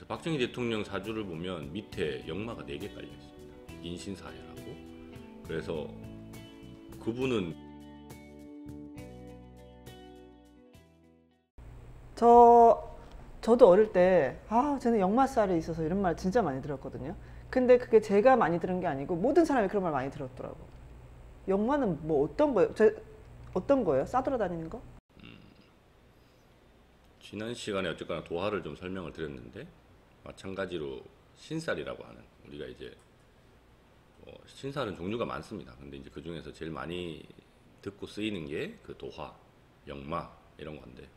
그래서 박정희 대통령 사주를 보면 밑에 역마가 4개 깔려 있습니다. 인신사회라고. 그래서 그분은 저 저도 어릴 때 아, 쟤는 역마살이 있어서 이런 말 진짜 많이 들었거든요. 근데 그게 제가 많이 들은 게 아니고 모든 사람이 그런 말 많이 들었더라고. 역마는 뭐 어떤 거예요? 제, 어떤 거예요? 싸돌아다니는 거? 지난 시간에 어쨌거나 도화를 좀 설명을 드렸는데 마찬가지로 신살이라고 하는 우리가 이제 뭐 신살은 종류가 많습니다. 근데 이제 그 중에서 제일 많이 듣고 쓰이는 게 그 도화, 역마 이런 건데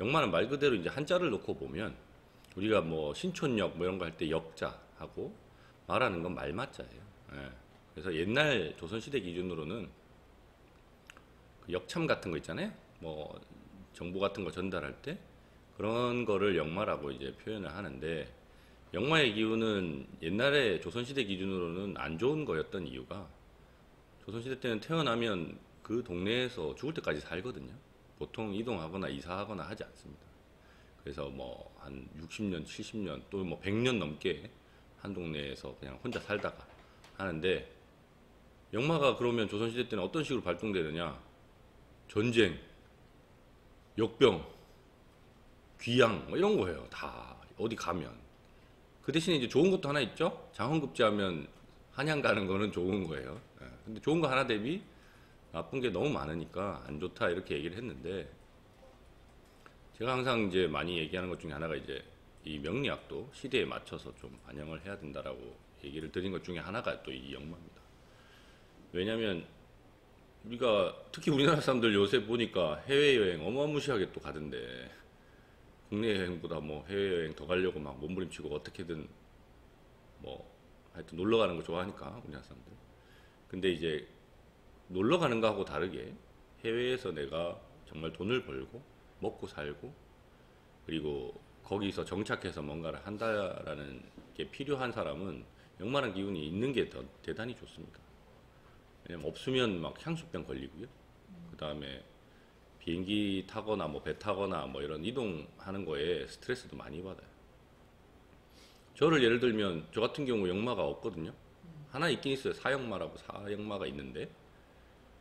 역마는 말 그대로 이제 한자를 놓고 보면 우리가 뭐 신촌역 뭐 이런 거 할 때 역자하고 말하는 건 말맞자예요. 예. 그래서 옛날 조선시대 기준으로는 그 역참 같은 거 있잖아요. 뭐 정보 같은 거 전달할 때 그런 거를 역마라고 이제 표현을 하는데 역마의 기운은 옛날에 조선시대 기준으로는 안 좋은 거였던 이유가 조선시대 때는 태어나면 그 동네에서 죽을 때까지 살거든요. 보통 이동하거나 이사하거나 하지 않습니다. 그래서 뭐 한 60년, 70년 또 뭐 100년 넘게 한 동네에서 그냥 혼자 살다가 하는데 역마가 그러면 조선시대 때는 어떤 식으로 발동되느냐 전쟁, 역병, 귀양 뭐 이런 거예요. 다 어디 가면 그 대신에 이제 좋은 것도 하나 있죠. 장원급제하면 한양 가는 거는 좋은 거예요. 예. 근데 좋은 거 하나 대비 나쁜 게 너무 많으니까 안 좋다 이렇게 얘기를 했는데 제가 항상 이제 많이 얘기하는 것 중에 하나가 이제 이 명리학도 시대에 맞춰서 좀 반영을 해야 된다라고 얘기를 드린 것 중에 하나가 또 이 역마입니다. 왜냐하면 우리가 특히 우리나라 사람들 요새 보니까 해외여행 어마무시하게 또 가던데 국내 여행보다 뭐 해외 여행 더 가려고 막 몸부림치고 어떻게든 뭐 하여튼 놀러 가는 거 좋아하니까 우리나라 사람들. 근데 이제 놀러 가는 거하고 다르게 해외에서 내가 정말 돈을 벌고 먹고 살고 그리고 거기서 정착해서 뭔가를 한다라는 게 필요한 사람은 역만한 기운이 있는 게 더 대단히 좋습니다. 왜냐면 없으면 막 향수병 걸리고요. 그 다음에 비행기 타거나 뭐 배 타거나 뭐 이런 이동하는 거에 스트레스도 많이 받아요. 저를 예를 들면 저 같은 경우 역마가 없거든요. 하나 있긴 있어요. 사역마라고 사역마가 있는데,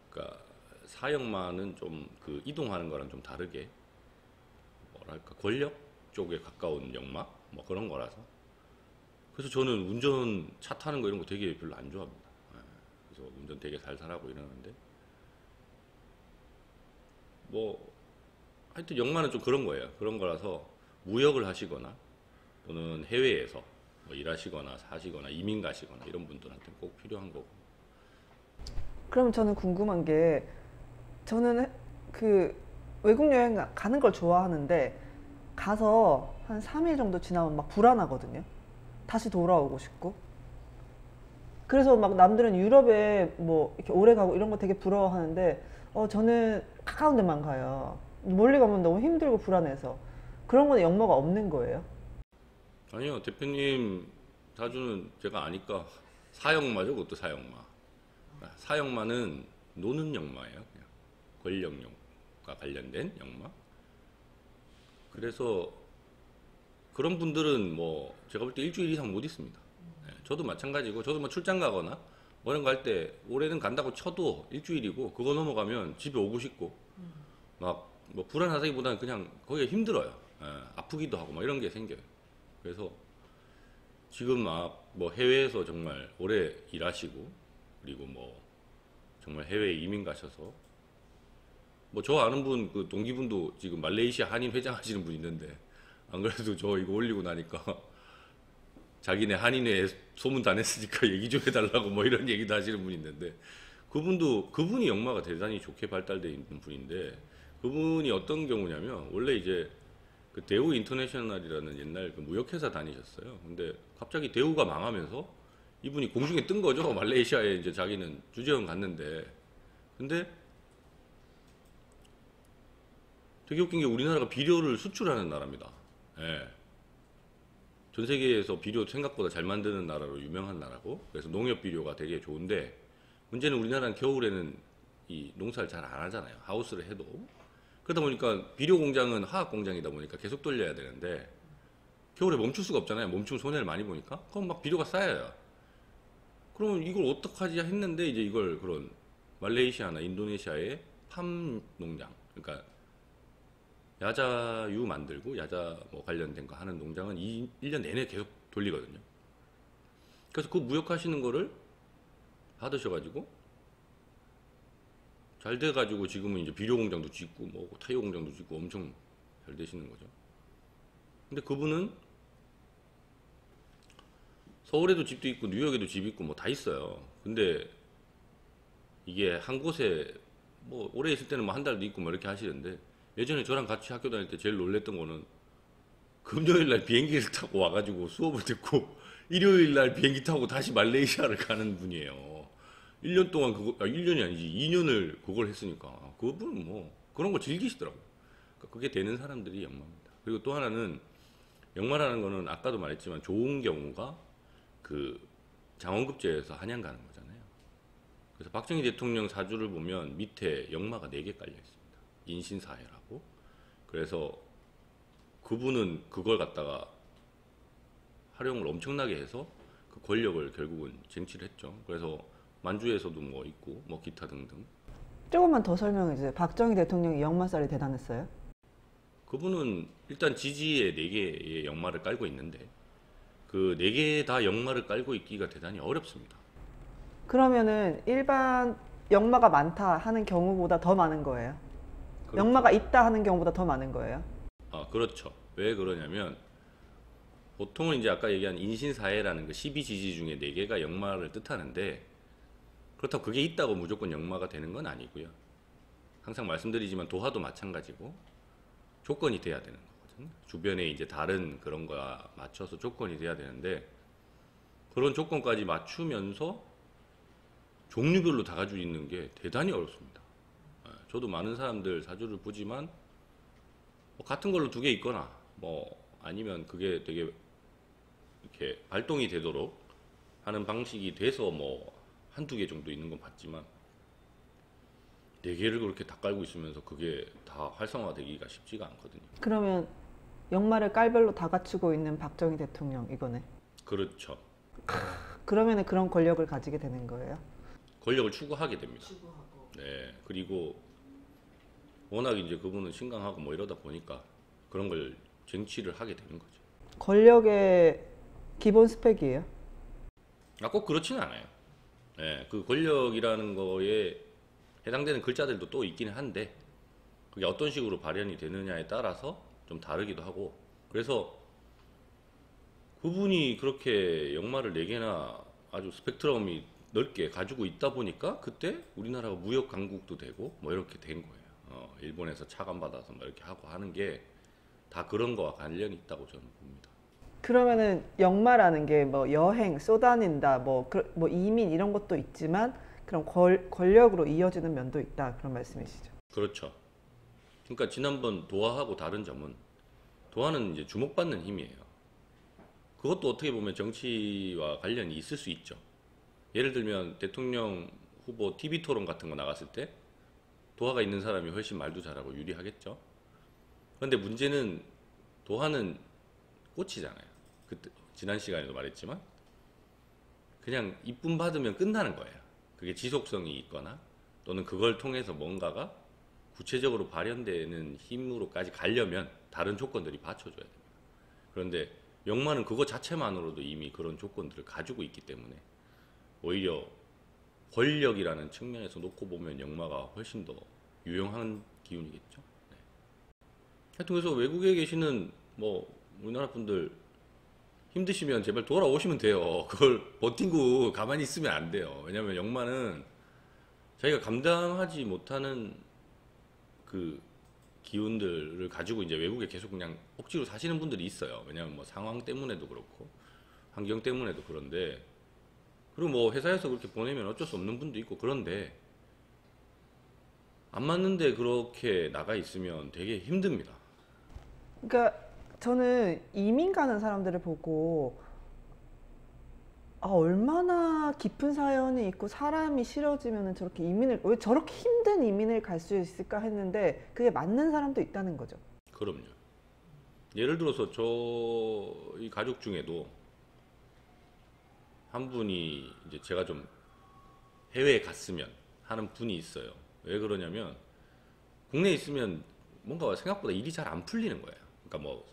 그러니까 사역마는 좀 그 이동하는 거랑 좀 다르게 뭐랄까 권력 쪽에 가까운 역마 뭐 그런 거라서. 그래서 저는 운전 차 타는 거 이런 거 되게 별로 안 좋아합니다. 예. 그래서 운전 되게 살살하고 이러는데 뭐 하여튼 역마는 좀 그런 거예요. 그런 거라서 무역을 하시거나 또는 해외에서 뭐 일하시거나 사시거나 이민 가시거나 이런 분들한테 꼭 필요한 거고. 그럼 저는 궁금한 게 저는 해- 그 외국 여행 가- 가는 걸 좋아하는데 가서 한 3일 정도 지나면 막 불안하거든요. 다시 돌아오고 싶고. 그래서 막 남들은 유럽에 뭐 이렇게 오래 가고 이런 거 되게 부러워하는데 어 저는 가까운 데만 가요. 멀리 가면 너무 힘들고 불안해서. 그런 건 역모가 없는 거예요. 아니요 대표님 사주는 제가 아니까 사역마죠 그것도 사역마. 사역마는 노는 역마예요 그냥 권력력과 관련된 역마. 그래서 그런 분들은 뭐 제가 볼 때 일주일 이상 못 있습니다. 네, 저도 마찬가지고 저도 뭐 출장 가거나 뭐 이런 거 할 때 올해는 간다고 쳐도 일주일이고 그거 넘어가면 집에 오고 싶고 막뭐 불안하다기보다는 그냥 거기가 힘들어요. 예, 아프기도 하고 막 이런 게 생겨요. 그래서 지금 막 뭐 해외에서 정말 오래 일하시고 그리고 뭐 정말 해외에 이민 가셔서 뭐 저 아는 분 그 동기분도 지금 말레이시아 한인 회장 하시는 분 있는데 안 그래도 저 이거 올리고 나니까 자기네 한인회 소문 다 냈으니까 얘기 좀 해달라고 뭐 이런 얘기도 하시는 분이 있는데 그분도 그분이 역마가 대단히 좋게 발달되어 있는 분인데 그분이 어떤 경우냐면 원래 이제 그 대우 인터내셔널이라는 옛날 그 무역회사 다니셨어요. 근데 갑자기 대우가 망하면서 이분이 공중에 뜬 거죠. 말레이시아에 이제 자기는 주재원 갔는데 근데 되게 웃긴 게 우리나라가 비료를 수출하는 나라입니다. 예. 전 세계에서 비료 생각보다 잘 만드는 나라로 유명한 나라고 그래서 농협 비료가 되게 좋은데 문제는 우리나라는 겨울에는 이 농사를 잘 안 하잖아요. 하우스를 해도 그러다 보니까 비료 공장은 화학 공장이다 보니까 계속 돌려야 되는데 겨울에 멈출 수가 없잖아요. 멈추면 손해를 많이 보니까. 그럼 막 비료가 쌓여요. 그러면 이걸 어떡하지 했는데 이제 이걸 그런 말레이시아나 인도네시아의 팜 농장, 그러니까 야자유 만들고 야자 뭐 관련된 거 하는 농장은 이 1년 내내 계속 돌리거든요. 그래서 그 무역하시는 거를 받으셔가지고 잘 돼가지고 지금은 이제 비료 공장도 짓고 뭐 타이어 공장도 짓고 엄청 잘 되시는 거죠. 근데 그분은 서울에도 집도 있고 뉴욕에도 집 있고 뭐 다 있어요. 근데 이게 한 곳에 뭐 오래 있을 때는 뭐 한 달도 있고 뭐 이렇게 하시는데 예전에 저랑 같이 학교 다닐 때 제일 놀랬던 거는 금요일 날 비행기를 타고 와가지고 수업을 듣고 일요일 날 비행기 타고 다시 말레이시아를 가는 분이에요. 1년 동안 그거, 아, 1년이 아니지. 2년을 그걸 했으니까. 그분은 뭐 그런 거 즐기시더라고요. 그러니까 그게 되는 사람들이 영마입니다. 그리고 또 하나는 영마라는 거는 아까도 말했지만 좋은 경우가 그 장원급제에서 한양 가는 거잖아요. 그래서 박정희 대통령 사주를 보면 밑에 영마가 4개 깔려 있습니다. 인신사회라고. 그래서 그분은 그걸 갖다가 활용을 엄청나게 해서 그 권력을 결국은 쟁취를 했죠. 그래서 만주에서도 뭐 있고 뭐 기타 등등. 조금만 더 설명해 주세요. 박정희 대통령이 역마살이 대단했어요? 그분은 일단 지지에 4개의 역마를 깔고 있는데 그 4개 다 역마를 깔고 있기가 대단히 어렵습니다. 그러면은 일반 역마가 많다 하는 경우보다 더 많은 거예요? 그렇죠. 역마가 있다 하는 경우보다 더 많은 거예요? 아, 그렇죠. 왜 그러냐면 보통은 이제 아까 얘기한 인신사회라는 그 12지지 중에 4개가 역마를 뜻하는데 그렇다고 그게 있다고 무조건 역마가 되는 건 아니고요. 항상 말씀드리지만 도화도 마찬가지고 조건이 돼야 되는 거거든요. 주변에 이제 다른 그런 거와 맞춰서 조건이 돼야 되는데 그런 조건까지 맞추면서 종류별로 다 가지고 있는 게 대단히 어렵습니다. 예, 저도 많은 사람들 사주를 보지만 뭐 같은 걸로 두 개 있거나 뭐 아니면 그게 되게 이렇게 발동이 되도록 하는 방식이 돼서 뭐 한두 개 정도 있는 건 봤지만 네 개를 그렇게 다 깔고 있으면서 그게 다 활성화되기가 쉽지가 않거든요. 그러면 역마를 깔별로 다 갖추고 있는 박정희 대통령 이거네. 그렇죠. 그러면은 그런 권력을 가지게 되는 거예요? 권력을 추구하게 됩니다. 네. 그리고 워낙 이제 그분은 신강하고 뭐 이러다 보니까 그런 걸 쟁취를 하게 되는 거죠. 권력의 기본 스펙이에요? 아, 꼭 그렇지는 않아요. 예, 그 권력이라는 거에 해당되는 글자들도 또 있기는 한데, 그게 어떤 식으로 발현이 되느냐에 따라서 좀 다르기도 하고, 그래서 그분이 그렇게 역마를 4개나 아주 스펙트럼이 넓게 가지고 있다 보니까 그때 우리나라가 무역 강국도 되고 뭐 이렇게 된 거예요. 어, 일본에서 차관받아서 뭐 이렇게 하고 하는 게 다 그런 거와 관련이 있다고 저는 봅니다. 그러면은 역마라는 게 뭐 여행, 쏘다닌다, 뭐, 그- 뭐 이민 이런 것도 있지만 그런 권, 권력으로 이어지는 면도 있다 그런 말씀이시죠? 그렇죠. 그러니까 지난번 도하하고 다른 점은 도하는 이제 주목받는 힘이에요. 그것도 어떻게 보면 정치와 관련이 있을 수 있죠. 예를 들면 대통령 후보 TV 토론 같은 거 나갔을 때 도하가 있는 사람이 훨씬 말도 잘하고 유리하겠죠. 그런데 문제는 도하는 꽃이잖아요. 그때 지난 시간에도 말했지만 그냥 이쁨 받으면 끝나는 거예요. 그게 지속성이 있거나 또는 그걸 통해서 뭔가가 구체적으로 발현되는 힘으로까지 가려면 다른 조건들이 받쳐줘야 됩니다. 그런데 영마는 그거 자체만으로도 이미 그런 조건들을 가지고 있기 때문에 오히려 권력이라는 측면에서 놓고 보면 영마가 훨씬 더 유용한 기운이겠죠. 네. 하여튼 그래서 외국에 계시는 뭐 우리나라 분들 힘드시면 제발 돌아오시면 돼요. 그걸 버티고 가만히 있으면 안 돼요. 왜냐면 영마는 자기가 감당하지 못하는 그 기운들을 가지고 이제 외국에 계속 그냥 억지로 사시는 분들이 있어요. 왜냐면 뭐 상황 때문에도 그렇고 환경 때문에도 그런데 그리고 뭐 회사에서 그렇게 보내면 어쩔 수 없는 분도 있고 그런데 안 맞는데 그렇게 나가 있으면 되게 힘듭니다. 그러니까 저는 이민 가는 사람들을 보고 아 얼마나 깊은 사연이 있고 사람이 싫어지면 저렇게 이민을 왜 저렇게 힘든 이민을 갈 수 있을까 했는데 그게 맞는 사람도 있다는 거죠. 그럼요. 예를 들어서 저희 가족 중에도 한 분이 이제 제가 좀 해외에 갔으면 하는 분이 있어요. 왜 그러냐면 국내에 있으면 뭔가 생각보다 일이 잘 안 풀리는 거예요. 그러니까 뭐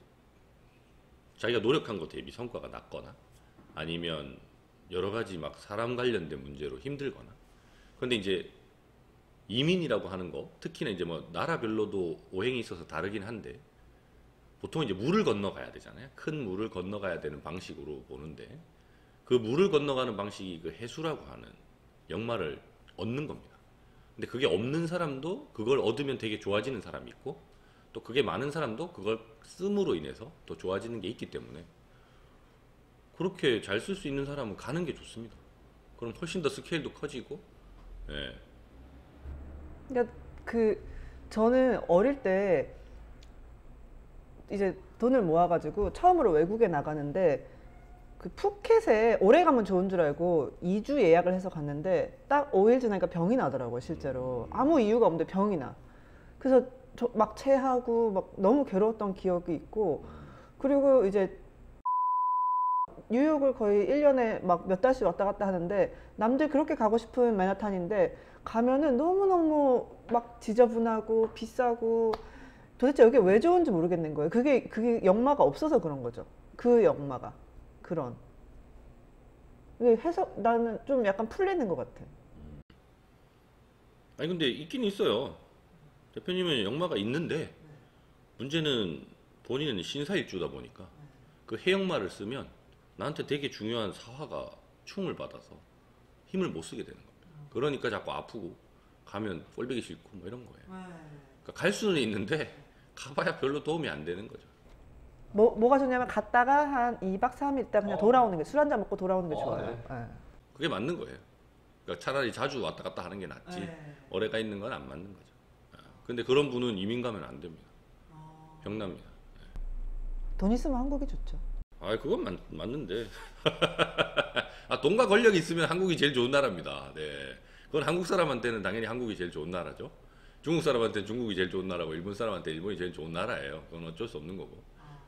자기가 노력한 것 대비 성과가 낮거나 아니면 여러 가지 막 사람 관련된 문제로 힘들거나. 근데 이제 이민이라고 하는 거, 특히나 이제 뭐 나라별로도 오행이 있어서 다르긴 한데 보통 이제 물을 건너가야 되잖아요. 큰 물을 건너가야 되는 방식으로 보는데 그 물을 건너가는 방식이 그 해수라고 하는 역마를 얻는 겁니다. 근데 그게 없는 사람도 그걸 얻으면 되게 좋아지는 사람이 있고 또 그게 많은 사람도 그걸 씀으로 인해서 더 좋아지는 게 있기 때문에 그렇게 잘 쓸 수 있는 사람은 가는 게 좋습니다. 그럼 훨씬 더 스케일도 커지고 예. 그러니까 그 저는 어릴 때 이제 돈을 모아가지고 처음으로 외국에 나가는데 그 푸켓에 오래 가면 좋은 줄 알고 2주 예약을 해서 갔는데 딱 5일 지나니까 병이 나더라고요 실제로 아무 이유가 없는데 병이 나 그래서 저막 체하고 막 너무 괴로웠던 기억이 있고 그리고 이제 뉴욕을 거의 1년에 막 몇 달씩 왔다 갔다 하는데 남들 그렇게 가고 싶은 맨하탄인데 가면은 너무너무 막 지저분하고 비싸고 도대체 여기 왜 좋은지 모르겠는 거예요. 그게 그게 역마가 없어서 그런 거죠. 그 역마가 그런. 해석 나는 좀 약간 풀리는 것 같아. 아니 근데 있긴 있어요. 대표님은 역마가 있는데 문제는 본인은 신사일주다 보니까 그 해역마를 쓰면 나한테 되게 중요한 사화가 충을 받아서 힘을 못 쓰게 되는 겁니다. 그러니까 자꾸 아프고 가면 꼴보기 싫고 뭐 이런 거예요. 그러니까 갈 수는 있는데 가봐야 별로 도움이 안 되는 거죠. 뭐 뭐가 좋냐면 갔다가 한 2박 3일 있다 그냥 어. 돌아오는 게 술 한잔 먹고 돌아오는 게 어, 좋아요. 네. 예. 그게 맞는 거예요. 그러니까 차라리 자주 왔다 갔다 하는 게 낫지. 네. 오래 가 있는 건 안 맞는 거죠. 아, 근데 그런 분은 이민 가면 안 됩니다. 어. 병납니다. 돈 있으면 한국이 좋죠. 아, 그건 맞, 맞는데. 아, 돈과 권력이 있으면 한국이 제일 좋은 나라입니다. 네. 그건 한국 사람한테는 당연히 한국이 제일 좋은 나라죠. 중국 사람한테는 중국이 제일 좋은 나라고, 일본 사람한테 일본이 제일 좋은 나라예요. 그건 어쩔 수 없는 거고.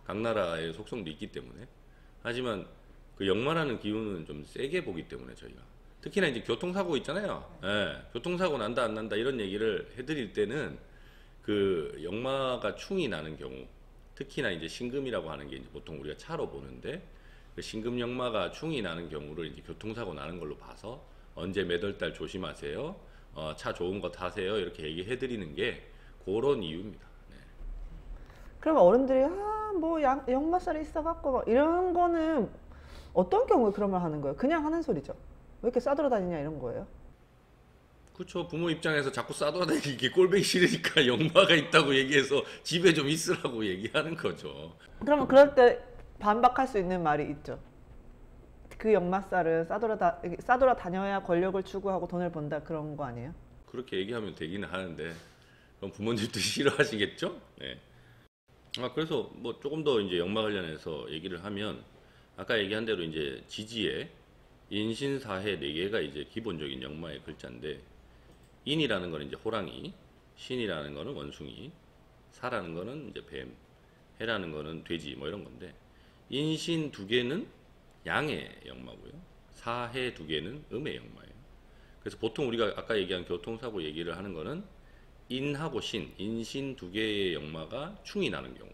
각 나라의 속성도 있기 때문에. 하지만 그 역마라는 기운은 좀 세게 보기 때문에 저희가. 특히나 이제 교통사고 있잖아요. 예. 교통사고 난다, 안 난다 이런 얘기를 해드릴 때는 그 역마가 충이 나는 경우 특히나 이제 신금이라고 하는 게 이제 보통 우리가 차로 보는데 그 신금 역마가 충이 나는 경우를 이제 교통사고 나는 걸로 봐서 언제 몇 월 달 조심하세요. 어, 차 좋은 거 타세요. 이렇게 얘기해 드리는 게 그런 이유입니다. 네. 그러면 어른들이 아 뭐 역마살이 있어갖고 막 이런 거는 어떤 경우에 그런 말 하는 거예요? 그냥 하는 소리죠. 왜 이렇게 싸돌아다니냐 이런 거예요? 그렇죠. 부모 입장에서 자꾸 싸돌아다니기 꼴보기 싫으니까 역마가 있다고 얘기해서 집에 좀 있으라고 얘기하는 거죠. 그러면 그럴 때 반박할 수 있는 말이 있죠. 그 역마살은 싸돌아다 싸돌아 다녀야 권력을 추구하고 돈을 번다 그런 거 아니에요? 그렇게 얘기하면 되기는 하는데 그럼 부모님도 싫어하시겠죠? 네. 아 그래서 뭐 조금 더 이제 역마 관련해서 얘기를 하면 아까 얘기한 대로 이제 지지에 인신사해 네 개가 이제 기본적인 역마의 글자인데 인이라는 거는 이제 호랑이, 신이라는 거는 원숭이, 사라는 거는 이제 뱀, 해라는 거는 돼지 뭐 이런 건데 인신 두 개는 양의 역마고요. 사해 두 개는 음의 역마예요. 그래서 보통 우리가 아까 얘기한 교통사고 얘기를 하는 거는 인하고 신, 인신 두 개의 역마가 충이 나는 경우.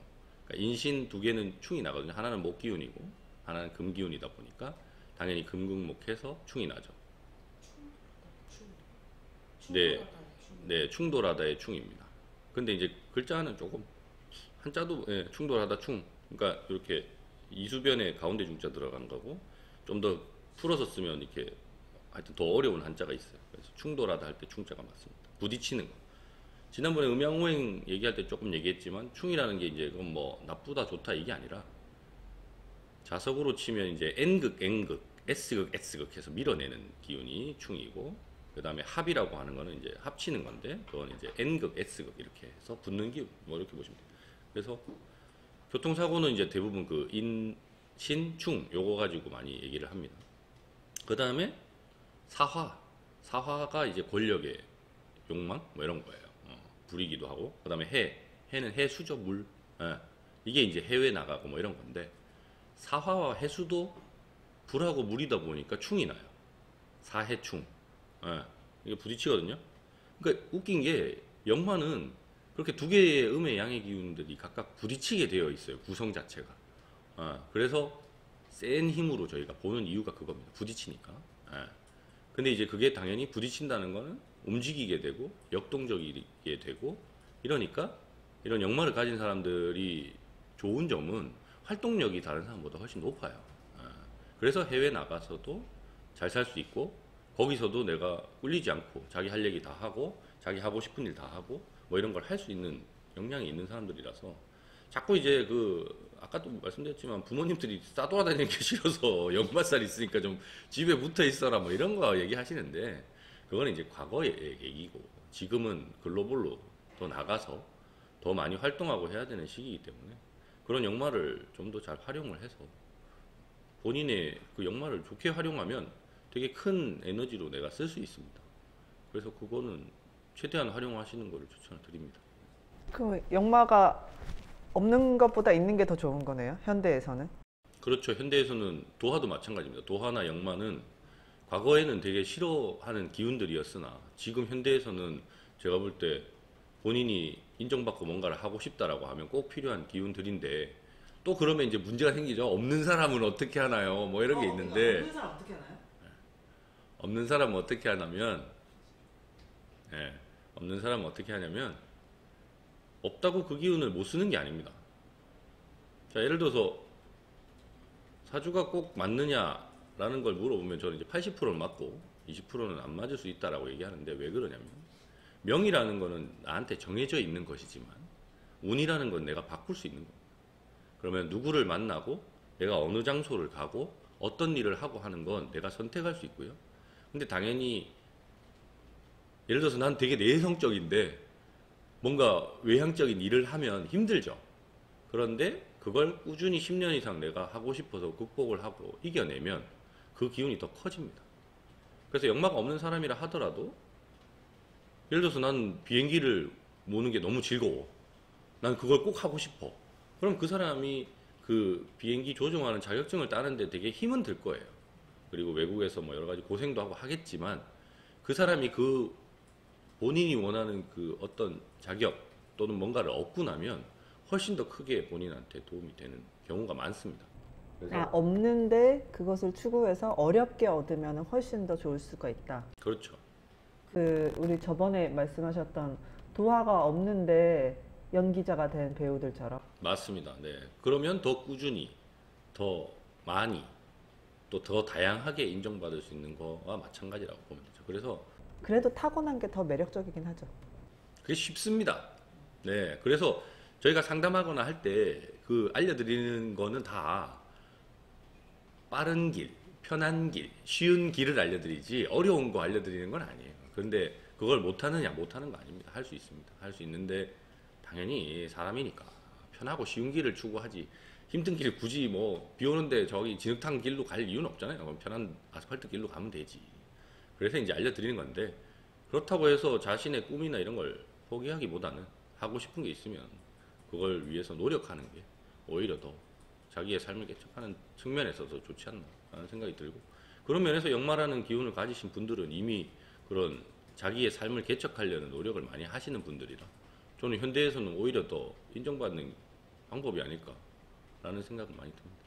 그러니까 인신 두 개는 충이 나거든요. 하나는 목 기운이고 하나는 금 기운이다 보니까 당연히 금극목해서 충이 나죠. 네, 네, 충돌하다의 충입니다. 근데 이제 글자는 조금 한자도 예, 충돌하다 충. 그러니까 이렇게 이수변에 가운데 중자 들어간 거고 좀 더 풀어서 쓰면 이렇게 하여튼 더 어려운 한자가 있어요. 그래서 충돌하다 할 때 충자가 맞습니다. 부딪히는 거. 지난번에 음양오행 얘기할 때 조금 얘기했지만 충이라는 게 이제 그건 뭐 나쁘다 좋다 이게 아니라 자석으로 치면 이제 N극 N극 S극 S극 해서 밀어내는 기운이 충이고 그 다음에 합이라고 하는 거는 이제 합치는 건데 그건 이제 N극 S극 이렇게 해서 붙는 기운 뭐 이렇게 보시면 돼요. 그래서 교통사고는 이제 대부분 그 인, 신, 충 요거 가지고 많이 얘기를 합니다. 그 다음에 사화 사화가 이제 권력의 욕망 뭐 이런 거예요. 어, 불이기도 하고 그 다음에 해 해는 해수죠 물 예, 이게 이제 해외 나가고 뭐 이런 건데 사화와 해수도 불하고 물이다 보니까 충이 나요. 사해충. 예. 이게 부딪히거든요. 그러니까 웃긴 게 역마는 그렇게 두 개의 음의 양의 기운들이 각각 부딪히게 되어 있어요. 구성 자체가. 예. 그래서 센 힘으로 저희가 보는 이유가 그겁니다. 부딪히니까. 예. 근데 이제 그게 당연히 부딪힌다는 거는 움직이게 되고 역동적이게 되고 이러니까 이런 역마를 가진 사람들이 좋은 점은 활동력이 다른 사람보다 훨씬 높아요. 예. 그래서 해외 나가서도 잘 살 수 있고 거기서도 내가 꿀리지 않고 자기 할 얘기 다 하고 자기 하고 싶은 일 다 하고 뭐 이런 걸 할 수 있는 역량이 있는 사람들이라서 자꾸 이제 그 아까도 말씀드렸지만 부모님들이 싸돌아다니는 게 싫어서 역마살 있으니까 좀 집에 붙어 있어라 뭐 이런 거 얘기하시는데 그거는 이제 과거의 얘기고 지금은 글로벌로 더 나가서 더 많이 활동하고 해야 되는 시기이기 때문에 그런 역마를 좀 더 잘 활용을 해서 본인의 그 역마를 좋게 활용하면 되게 큰 에너지로 내가 쓸 수 있습니다. 그래서 그거는 최대한 활용하시는 것을 추천을 드립니다. 그럼 역마가 없는 것보다 있는 게 더 좋은 거네요. 현대에서는. 그렇죠. 현대에서는 도화도 마찬가지입니다. 도화나 역마는 과거에는 되게 싫어하는 기운들이었으나 지금 현대에서는 제가 볼 때 본인이 인정받고 뭔가를 하고 싶다라고 하면 꼭 필요한 기운들인데 또 그러면 이제 문제가 생기죠. 없는 사람은 어떻게 하나요? 뭐 이런 게 있는데 사람 어떻게 하나요? 없는 사람은 어떻게 하냐면 예, 없는 사람은 어떻게 하냐면 없다고 그 기운을 못 쓰는 게 아닙니다. 자, 예를 들어서 사주가 꼭 맞느냐 라는 걸 물어보면 저는 이제 80%는 맞고 20%는 안 맞을 수 있다라고 얘기하는데 왜 그러냐면 명이라는 거는 나한테 정해져 있는 것이지만 운이라는 건 내가 바꿀 수 있는 겁니다. 그러면 누구를 만나고 내가 어느 장소를 가고 어떤 일을 하고 하는 건 내가 선택할 수 있고요. 근데 당연히 예를 들어서 난 되게 내성적인데 뭔가 외향적인 일을 하면 힘들죠. 그런데 그걸 꾸준히 10년 이상 내가 하고 싶어서 극복을 하고 이겨내면 그 기운이 더 커집니다. 그래서 역마가 없는 사람이라 하더라도 예를 들어서 난 비행기를 모는 게 너무 즐거워. 난 그걸 꼭 하고 싶어. 그럼 그 사람이 그 비행기 조종하는 자격증을 따는데 되게 힘은 들 거예요. 그리고 외국에서 뭐 여러 가지 고생도 하고 하겠지만 그 사람이 그 본인이 원하는 그 어떤 자격 또는 뭔가를 얻고 나면 훨씬 더 크게 본인한테 도움이 되는 경우가 많습니다. 아, 없는데 그것을 추구해서 어렵게 얻으면 훨씬 더 좋을 수가 있다. 그렇죠. 그 우리 저번에 말씀하셨던 도화가 없는데 연기자가 된 배우들처럼 맞습니다. 네. 그러면 더 꾸준히, 더 많이, 또 더 다양하게 인정받을 수 있는 거와 마찬가지라고 보면 되죠. 그래서 그래도 타고난 게 더 매력적이긴 하죠. 그게 쉽습니다. 네. 그래서 저희가 상담하거나 할 때 그 알려드리는 거는 다 빠른 길, 편한 길, 쉬운 길을 알려드리지 어려운 거 알려드리는 건 아니에요. 그런데 그걸 못하느냐, 못하는 거 아닙니다. 할 수 있습니다. 할 수 있는데 당연히 사람이니까 편하고 쉬운 길을 추구하지 힘든 길 굳이 뭐 비 오는데 저기 진흙탕 길로 갈 이유는 없잖아요. 그럼 편한 아스팔트 길로 가면 되지. 그래서 이제 알려드리는 건데 그렇다고 해서 자신의 꿈이나 이런 걸 포기하기보다는 하고 싶은 게 있으면 그걸 위해서 노력하는 게 오히려 더 자기의 삶을 개척하는 측면에서 더 좋지 않나 하는 생각이 들고 그런 면에서 역마라는 기운을 가지신 분들은 이미 그런 자기의 삶을 개척하려는 노력을 많이 하시는 분들이라 저는 현대에서는 오히려 더 인정받는 방법이 아닐까라는 생각은 많이 듭니다.